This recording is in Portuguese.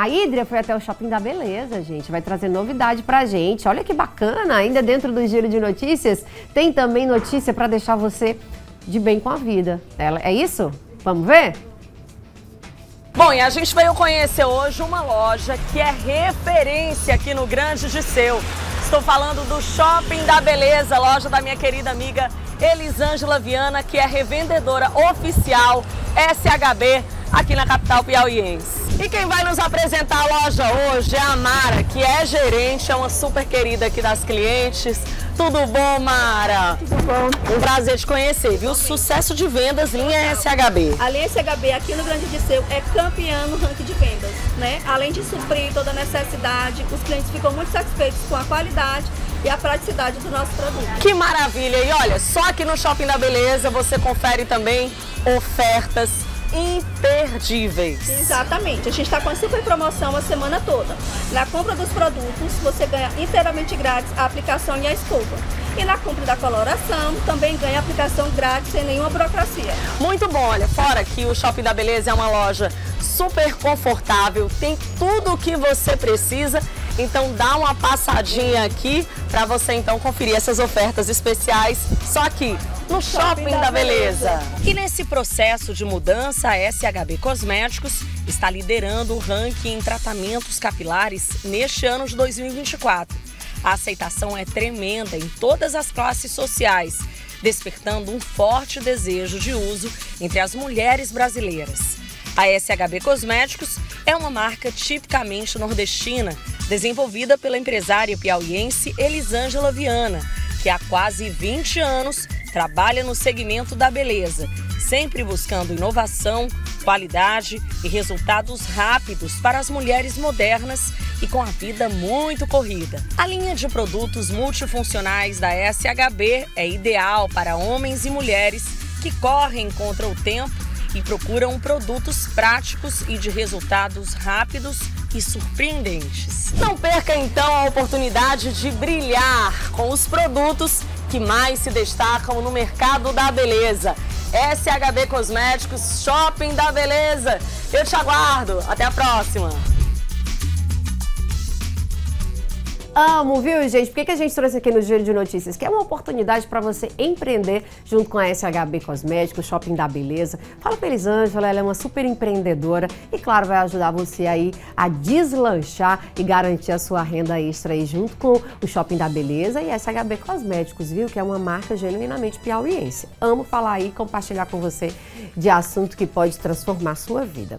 A Hidria foi até o Shopping da Beleza, gente. Vai trazer novidade pra gente. Olha que bacana, ainda dentro do giro de notícias, tem também notícia para deixar você de bem com a vida. É isso? Vamos ver? Bom, e a gente veio conhecer hoje uma loja que é referência aqui no Grande de Seu. Estou falando do Shopping da Beleza, loja da minha querida amiga Elisângela Viana, que é revendedora oficial SHB aqui na capital piauiense. E quem vai nos apresentar a loja hoje é a Mara, que é gerente, é uma super querida aqui das clientes. Tudo bom, Mara? Tudo bom. Um prazer te conhecer, viu? Sucesso de vendas linha SHB. A linha SHB aqui no Grande de Seu é campeã no ranking de vendas, né? Além de suprir toda a necessidade, os clientes ficam muito satisfeitos com a qualidade e a praticidade do nosso produto. Que maravilha! E olha, só aqui no Shopping da Beleza você confere também ofertas imperdíveis. Exatamente. A gente está com a super promoção a semana toda. Na compra dos produtos, você ganha inteiramente grátis a aplicação e a escova. E na compra da coloração, também ganha aplicação grátis sem nenhuma burocracia. Muito bom, olha, fora que o Shopping da Beleza é uma loja super confortável, tem tudo o que você precisa então dá uma passadinha aqui para você então conferir essas ofertas especiais só aqui no Shopping, Shopping da, da Beleza. Beleza. E nesse processo de mudança, a SHB Cosméticos está liderando o ranking em tratamentos capilares neste ano de 2024. A aceitação é tremenda em todas as classes sociais, despertando um forte desejo de uso entre as mulheres brasileiras. A SHB Cosméticos é uma marca tipicamente nordestina, desenvolvida pela empresária piauiense Elisângela Viana, que há quase 20 anos trabalha no segmento da beleza, sempre buscando inovação, qualidade e resultados rápidos para as mulheres modernas e com a vida muito corrida. A linha de produtos multifuncionais da SHB é ideal para homens e mulheres que correm contra o tempo e procuram produtos práticos e de resultados rápidos e surpreendentes. Não perca então a oportunidade de brilhar com os produtos que mais se destacam no mercado da beleza. SHB Cosméticos, Shopping da Beleza. Eu te aguardo. Até a próxima. Amo, viu, gente? Por que, que a gente trouxe aqui no Giro de Notícias? Que é uma oportunidade para você empreender junto com a SHB Cosméticos, Shopping da Beleza. Fala com a Elisângela, ela é uma super empreendedora e, claro, vai ajudar você aí a deslanchar e garantir a sua renda extra aí junto com o Shopping da Beleza e SHB Cosméticos, viu? Que é uma marca genuinamente piauiense. Amo falar aí e compartilhar com você de assunto que pode transformar a sua vida.